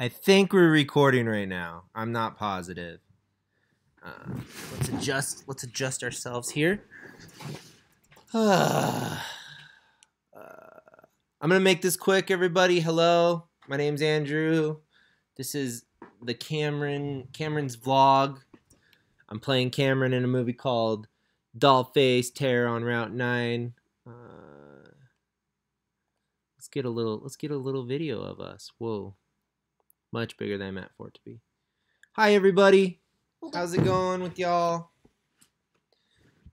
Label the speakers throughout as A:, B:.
A: I think we're recording right now. I'm not positive. Uh, let's adjust. Let's adjust ourselves here. Uh, I'm gonna make this quick, everybody. Hello, my name's Andrew. This is the Cameron Cameron's vlog. I'm playing Cameron in a movie called Dollface Terror on Route Nine. Uh, let's get a little. Let's get a little video of us. Whoa. Much bigger than I meant for it to be. Hi, everybody. How's it going with y'all?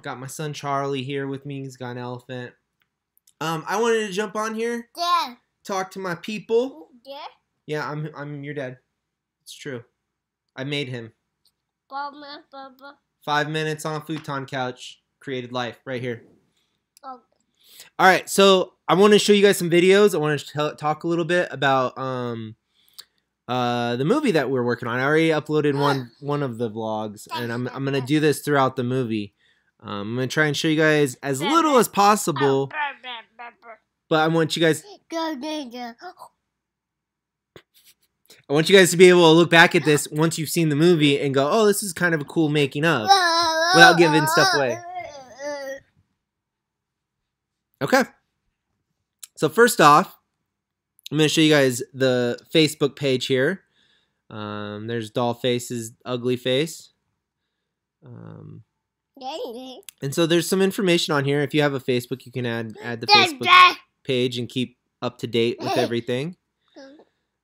A: Got my son Charlie here with me. He's got an elephant. Um, I wanted to jump on here,
B: Dad.
A: talk to my people.
B: Dad.
A: Yeah, I'm I'm your dad. It's true. I made him. Five minutes on a futon couch. Created life right here.
B: Oh.
A: All right, so I want to show you guys some videos. I want to tell, talk a little bit about um uh the movie that we're working on. I already uploaded one one of the vlogs, and I'm I'm gonna do this throughout the movie. Um, I'm gonna try and show you guys as little as possible, but I want you guys. I want you guys to be able to look back at this once you've seen the movie and go, "Oh, this is kind of a cool making of." Without giving stuff away. Okay. So first off, I'm going to show you guys the Facebook page here. Um, there's Dollface's ugly face. Um, and so there's some information on here. If you have a Facebook, you can add add the Facebook page and keep up to date with everything.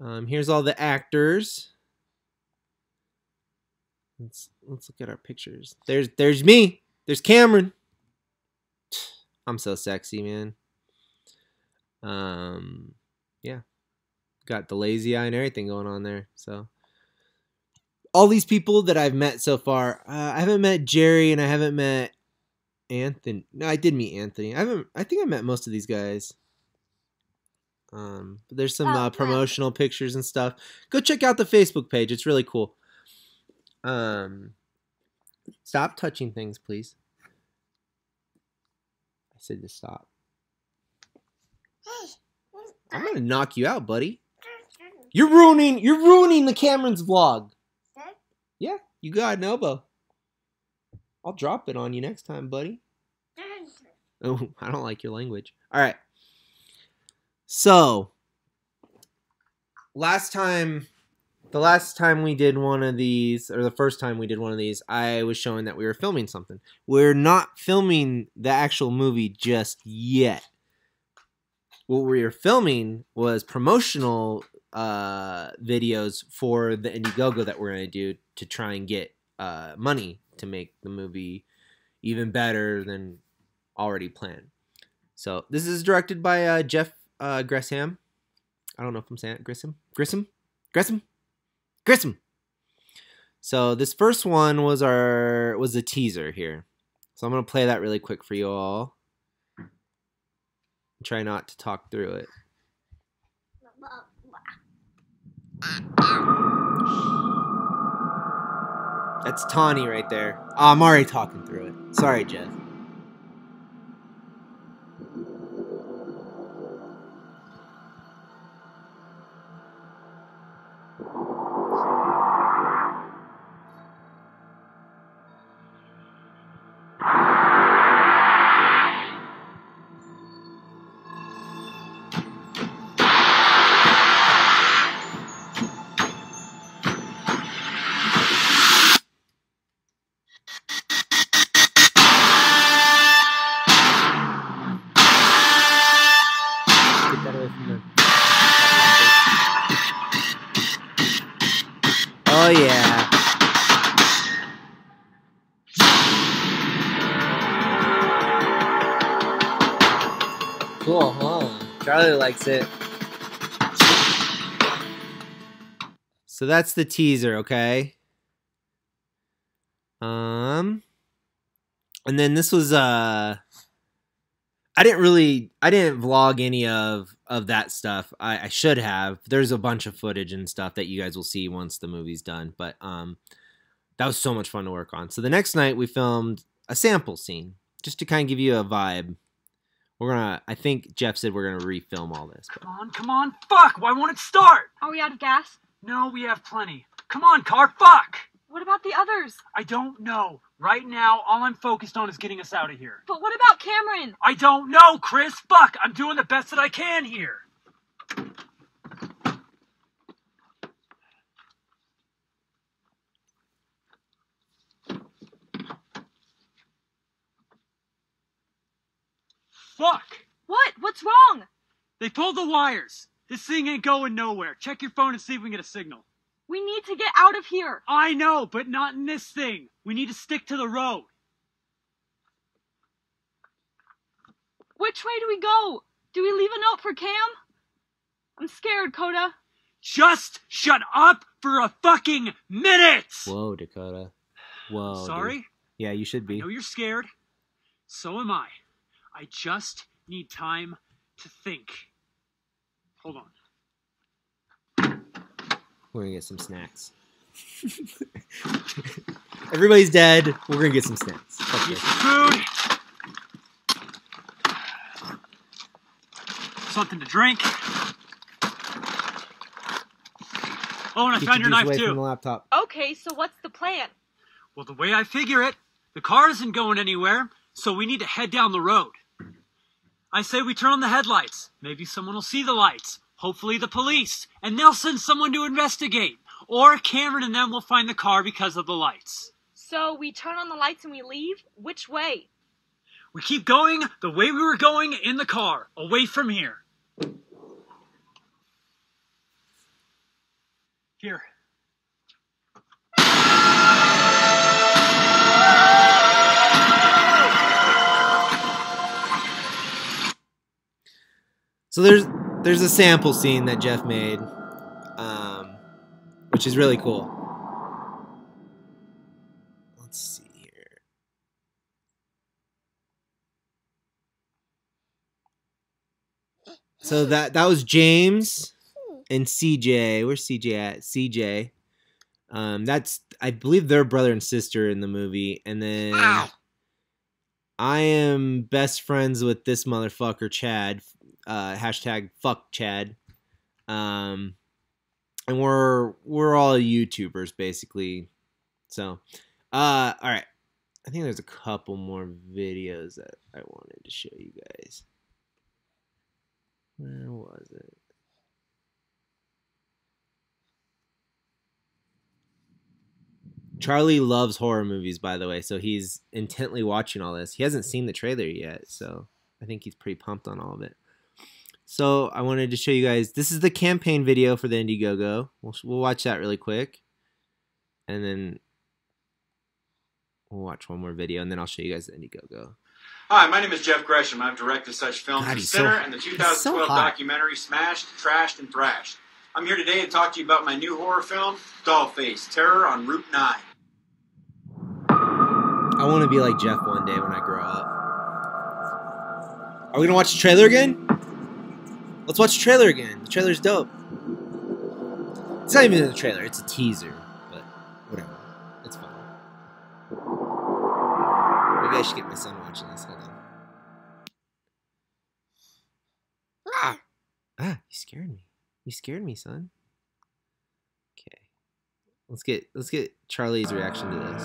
A: Um, here's all the actors. Let's let's look at our pictures. There's there's me. There's Cameron. I'm so sexy, man. Um, yeah, got the lazy eye and everything going on there. So all these people that I've met so far, uh, I haven't met Jerry and I haven't met Anthony. No, I did meet Anthony. I haven't. I think I met most of these guys. Um, but there's some
B: Oh,
A: uh, promotional pictures and stuff. Go check out the Facebook page. It's really cool. Um, stop touching things, please. I said to stop. I'm gonna knock you out, buddy. You're ruining. You're ruining the Cameron's vlog. Yeah, you got an elbow. I'll drop it on you next time, buddy. Oh, I don't like your language. All right. So, last time, the last time we did one of these, or the first time we did one of these, I was showing that we were filming something. We're not filming the actual movie just yet. What we were filming was promotional uh, videos for the Indiegogo that we're going to do to try and get uh, money to make the movie even better than already planned. So this is directed by uh, Jeff uh, Gresham. I don't know if I'm saying it. Grissom, Grissom, Grissom, Grissom. So this first one was our was a teaser here. So I'm gonna play that really quick for you all. Try not to talk through it. That's Tawny right there. Oh, I'm already talking through it. Sorry, Jeff. Charlie likes it. So that's the teaser, okay? Um and then this was uh I didn't really I didn't vlog any of of that stuff. I, I should have. There's a bunch of footage and stuff that you guys will see once the movie's done. But um that was so much fun to work on. So the next night we filmed a sample scene just to kind of give you a vibe. We're gonna I think Jeff said we're gonna refilm all this. But
C: Come on, come on, fuck! Why won't it start?
D: Are we out of gas?
C: No, we have plenty. Come on, car. Fuck!
D: What about the others?
C: I don't know. Right now, all I'm focused on is getting us out of here.
D: But what about Cameron?
C: I don't know, Chris. Fuck! I'm doing the best that I can here. Fuck!
D: What? What's wrong?
C: They pulled the wires. This thing ain't going nowhere. Check your phone and see if we can get a signal.
D: We need to get out of here.
C: I know, but not in this thing. We need to stick to the road.
D: Which way do we go? Do we leave a note for Cam? I'm scared, Coda.
C: Just shut up for a fucking minute!
A: Whoa, Dakota. Whoa. dude.
C: Sorry?
A: Yeah, you should be.
C: I know you're scared. So am I. I just need time to think. Hold on.
A: We're gonna get some snacks. Everybody's dead. We're gonna get some snacks.
C: Get some food. Something to drink. Oh, and I
A: Keep
C: found
A: your
C: your knife
A: away from the
C: too.
A: laptop.
D: Okay, so what's the plan?
C: Well, the way I figure it, the car isn't going anywhere, so we need to head down the road. I say we turn on the headlights. Maybe someone will see the lights. Hopefully the police. And they'll send someone to investigate. Or Cameron and them will find the car because of the lights.
D: So we turn on the lights and we leave? Which way?
C: We keep going the way we were going in the car, away from here. Here.
A: So there's there's a sample scene that Jeff made, um, which is really cool. Let's see here. So that that was James and CJ. Where's CJ at? CJ. Um, that's I believe they're brother and sister in the movie, and then I am best friends with this motherfucker Chad. Uh, hashtag fuck Chad. Um, and we're we're all YouTubers basically. So, uh, all right. I think there's a couple more videos that I wanted to show you guys. Where was it? Charlie loves horror movies, by the way, so he's intently watching all this. He hasn't seen the trailer yet, so I think he's pretty pumped on all of it. So I wanted to show you guys. This is the campaign video for the Indiegogo. We'll we'll watch that really quick, and then we'll watch one more video, and then I'll show you guys the Indiegogo.
E: Hi, my name is Jeff Gresham. I've directed such films
A: God,
E: as Sinner
A: so-
E: and the 2012
A: so
E: documentary Smashed, Trashed, and Thrashed. I'm here today to talk to you about my new horror film, Dollface Terror on Route 9.
A: I want to be like Jeff one day when I grow up. Are we gonna watch the trailer again? Let's watch the trailer again. The trailer's dope. It's not even in the trailer; it's a teaser. But whatever, it's fun. Maybe I should get my son watching this. Hold on. Ah, you scared me. You scared me, son. Okay, let's get let's get Charlie's reaction to this.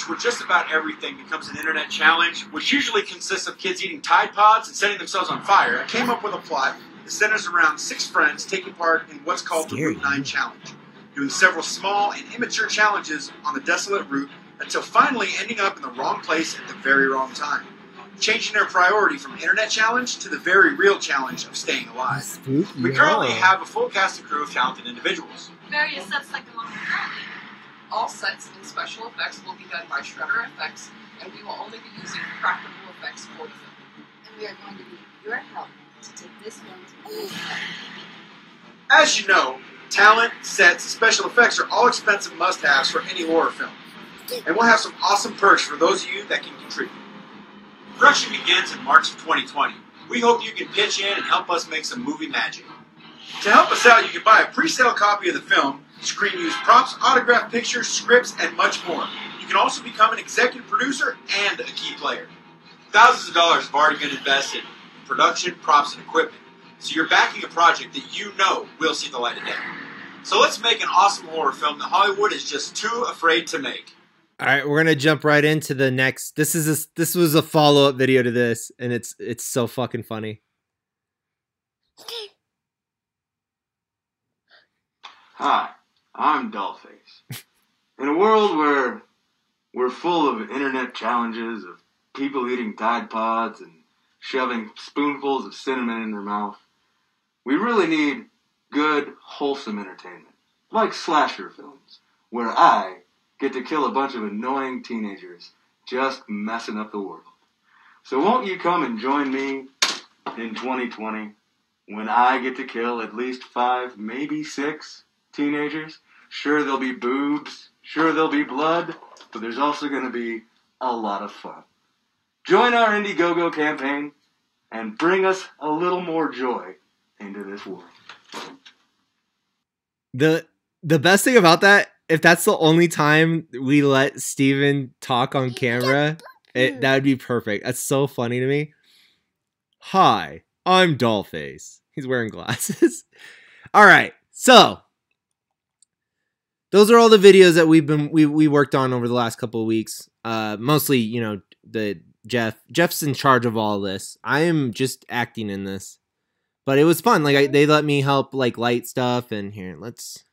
E: In age where just about everything becomes an internet challenge, which usually consists of kids eating Tide Pods and setting themselves on fire, I came up with a plot that centers around six friends taking part in what's called
A: Scary.
E: the Route 9 Challenge, doing several small and immature challenges on the desolate route until finally ending up in the wrong place at the very wrong time, changing their priority from internet challenge to the very real challenge of staying alive.
A: Spooky.
E: We currently
A: huh?
E: have a full cast and crew of talented individuals.
D: Various sets like the currently
F: All sets and special effects will be done by Shredder FX, and we will only be using practical effects for the film.
G: And we are going to need your help to take this film to the next.
E: As you know, talent, sets, and special effects are all expensive must-haves for any horror film. And we'll have some awesome perks for those of you that can contribute. Production begins in March of 2020. We hope you can pitch in and help us make some movie magic. To help us out, you can buy a pre-sale copy of the film, screen use props, autograph pictures, scripts, and much more. You can also become an executive producer and a key player. Thousands of dollars have already been invested in production, props, and equipment. So you're backing a project that you know will see the light of day. So let's make an awesome horror film that Hollywood is just too afraid to make.
A: All right, we're gonna jump right into the next. This is a, this was a follow up video to this, and it's it's so fucking funny.
H: Hi, I'm Dollface. In a world where we're full of internet challenges of people eating Tide Pods and shoving spoonfuls of cinnamon in their mouth, we really need good, wholesome entertainment, like slasher films, where I get to kill a bunch of annoying teenagers just messing up the world. So won't you come and join me in 2020 when I get to kill at least five, maybe six teenagers? Sure, there'll be boobs, sure, there'll be blood, but there's also going to be a lot of fun. Join our Indiegogo campaign and bring us a little more joy into this world.
A: the The best thing about that, if that's the only time we let Steven talk on camera, it, that would be perfect. That's so funny to me. Hi, I'm Dollface. He's wearing glasses. all right, so those are all the videos that we've been we we worked on over the last couple of weeks. Uh, mostly, you know, the Jeff Jeff's in charge of all this. I am just acting in this, but it was fun. Like I, they let me help like light stuff. And here, let's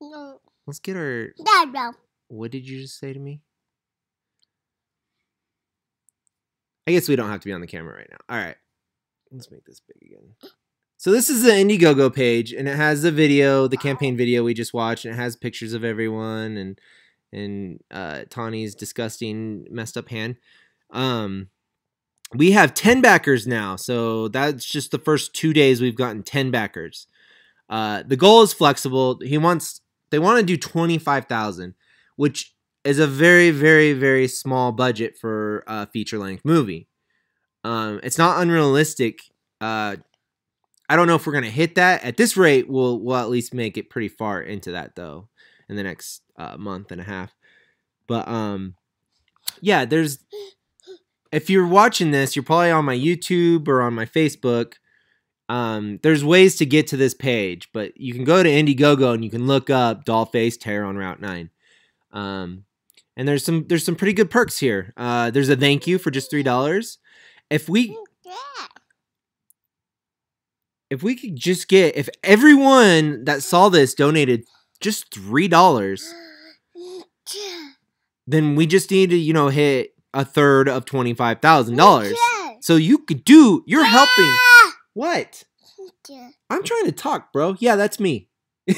B: No,
A: let's get our.
B: Dad, no.
A: What did you just say to me? I guess we don't have to be on the camera right now. All right. Let's make this big again. So this is the Indiegogo page and it has the video, the campaign video we just watched, and it has pictures of everyone and and uh Tawny's disgusting messed up hand. Um we have 10 backers now. So that's just the first 2 days we've gotten 10 backers. Uh the goal is flexible. He wants they want to do 25,000, which is a very very very small budget for a feature length movie. Um, it's not unrealistic. Uh, I don't know if we're gonna hit that. At this rate, we'll we'll at least make it pretty far into that though, in the next uh, month and a half. But um, yeah, there's. If you're watching this, you're probably on my YouTube or on my Facebook. Um, there's ways to get to this page, but you can go to Indiegogo and you can look up Dollface Terror on Route Nine. Um, and there's some there's some pretty good perks here. Uh, there's a thank you for just three dollars. If we. If we could just get if everyone that saw this donated just three dollars, then we just need to you know hit a third of twenty five thousand dollars. So you could do. You're helping. What? I'm trying to talk, bro. Yeah, that's me.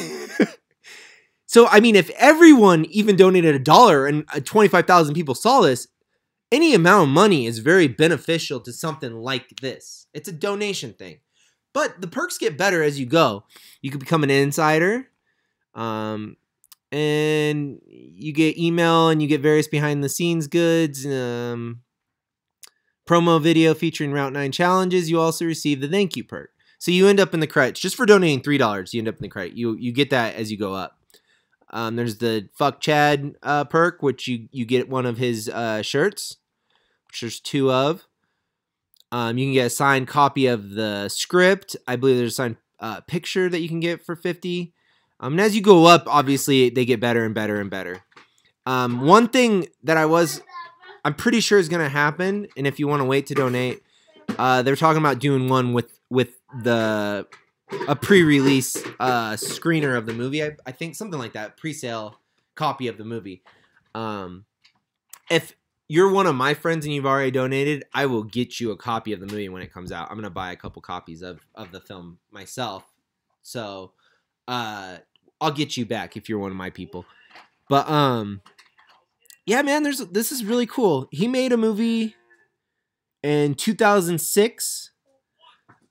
A: so I mean, if everyone even donated a dollar and uh, twenty five thousand people saw this, any amount of money is very beneficial to something like this. It's a donation thing. But the perks get better as you go. You can become an insider. Um and you get email and you get various behind the scenes goods, um promo video featuring Route 9 challenges. You also receive the thank you perk. So you end up in the credits just for donating three dollars. You end up in the credit. You you get that as you go up. Um, there's the fuck Chad uh, perk, which you you get one of his uh, shirts, which there's two of. Um, you can get a signed copy of the script. I believe there's a signed uh, picture that you can get for 50. Um, and as you go up, obviously they get better and better and better. Um, one thing that I was, I'm pretty sure is going to happen, and if you want to wait to donate, uh, they're talking about doing one with with the a pre-release uh, screener of the movie. I, I think something like that, pre-sale copy of the movie. Um, if you're one of my friends and you've already donated, I will get you a copy of the movie when it comes out. I'm gonna buy a couple copies of of the film myself. So, uh, I'll get you back if you're one of my people. But um, yeah, man, there's this is really cool. He made a movie in 2006,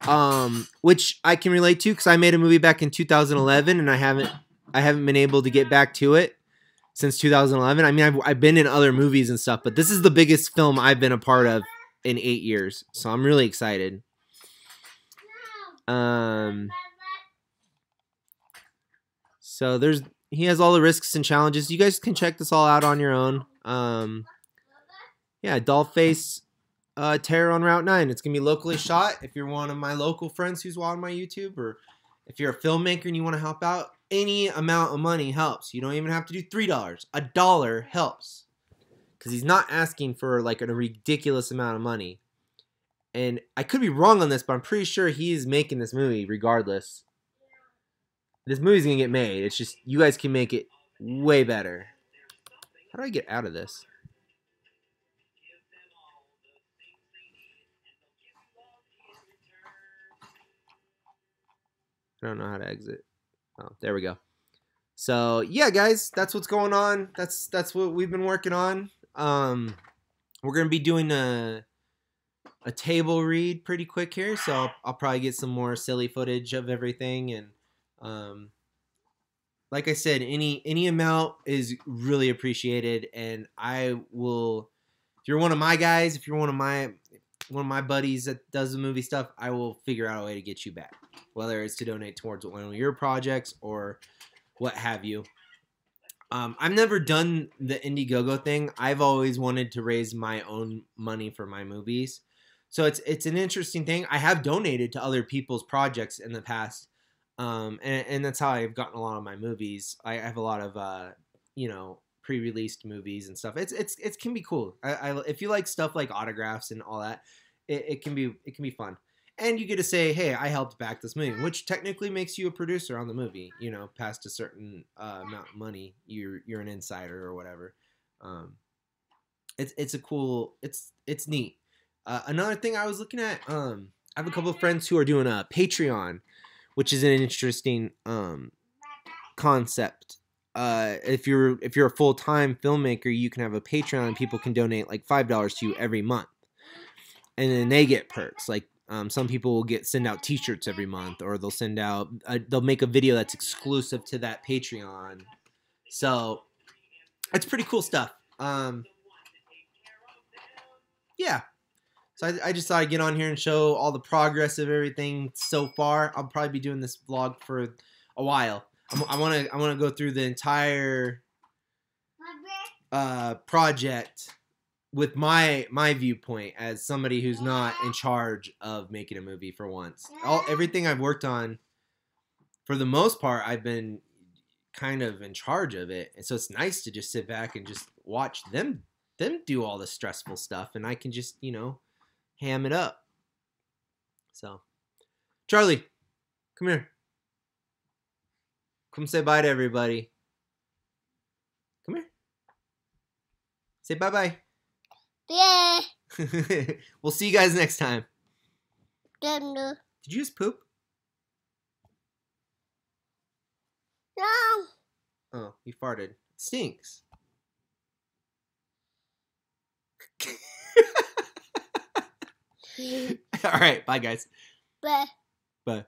A: um, which I can relate to because I made a movie back in 2011, and I haven't I haven't been able to get back to it since 2011. I mean, I've I've been in other movies and stuff, but this is the biggest film I've been a part of in eight years, so I'm really excited. Um. So there's he has all the risks and challenges. You guys can check this all out on your own. Um, yeah, Dollface uh, Terror on Route Nine. It's gonna be locally shot. If you're one of my local friends who's on my YouTube, or if you're a filmmaker and you want to help out, any amount of money helps. You don't even have to do three dollars. A dollar helps because he's not asking for like a ridiculous amount of money. And I could be wrong on this, but I'm pretty sure he's making this movie regardless. This movie's gonna get made. It's just you guys can make it way better. How do I get out of this? I don't know how to exit. Oh, there we go. So yeah, guys, that's what's going on. That's that's what we've been working on. Um, we're gonna be doing a a table read pretty quick here, so I'll, I'll probably get some more silly footage of everything and um, like I said, any any amount is really appreciated, and I will. If you're one of my guys, if you're one of my one of my buddies that does the movie stuff, I will figure out a way to get you back, whether it's to donate towards one of your projects or what have you. Um, I've never done the Indiegogo thing. I've always wanted to raise my own money for my movies, so it's it's an interesting thing. I have donated to other people's projects in the past, um, and, and that's how I've gotten a lot of my movies. I have a lot of uh, you know pre-released movies and stuff. It's it's it can be cool. I, I if you like stuff like autographs and all that, it, it can be it can be fun. And you get to say, hey, I helped back this movie, which technically makes you a producer on the movie. You know, past a certain uh, amount of money, you're you're an insider or whatever. Um, it's it's a cool. It's it's neat. Uh, another thing I was looking at, um, I have a couple of friends who are doing a Patreon, which is an interesting um, concept. Uh, if you're if you're a full time filmmaker, you can have a Patreon and people can donate like five dollars to you every month, and then they get perks. Like um, some people will get send out T-shirts every month, or they'll send out a, they'll make a video that's exclusive to that Patreon. So it's pretty cool stuff. Um, yeah. So I, I just thought I'd get on here and show all the progress of everything so far. I'll probably be doing this vlog for a while. I'm, I want to I want to go through the entire uh, project with my my viewpoint as somebody who's not in charge of making a movie for once. All everything I've worked on, for the most part, I've been kind of in charge of it, and so it's nice to just sit back and just watch them them do all the stressful stuff, and I can just you know ham it up. So, Charlie, come here. Come say bye to everybody. Come here. Say bye bye.
B: Yeah.
A: we'll see you guys next time. Did you just poop?
B: no.
A: Oh, you farted. It stinks. All right, bye guys.
B: But
A: Bye.